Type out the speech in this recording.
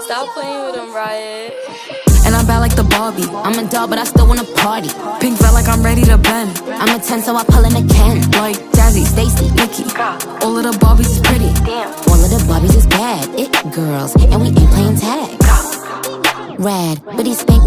Stop playing with them, Riot. And I'm bad like the Barbie. I'm a doll, but I still wanna party. Pink felt like I'm ready to bend. I'm a 10, so I pull in a can. Like Jazzy, Stacy, Nikki. All of the Barbies is pretty. Damn. All of the Barbies is bad. It girls, and we ain't playing tag. Rad, but he spanked